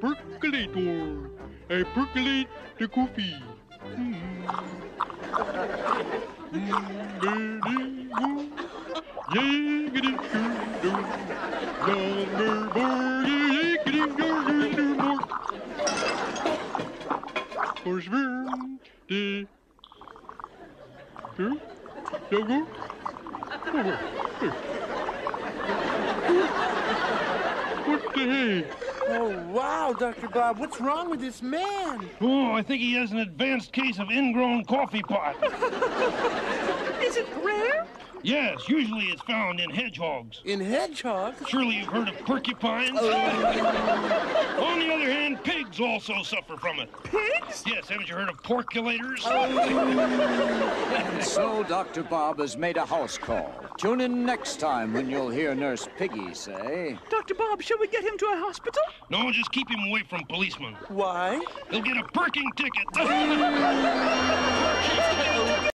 percolator. I percolate the coffee. Mm. Horseburn, the. Two? Younger? Over. What the hey? Oh, wow, Dr. Bob, what's wrong with this man? Oh, I think he has an advanced case of ingrown coffee pot. Is it rare? Yes, usually it's found in hedgehogs. In hedgehogs? Surely you've heard of porcupines? Oh. On the other hand, pigs also suffer from it. Pigs? Yes, haven't you heard of porculators? Oh. And so Dr. Bob has made a house call. Tune in next time when you'll hear Nurse Piggy say. Dr. Bob, shall we get him to a hospital? No, just keep him away from policemen. Why? He'll get a parking ticket.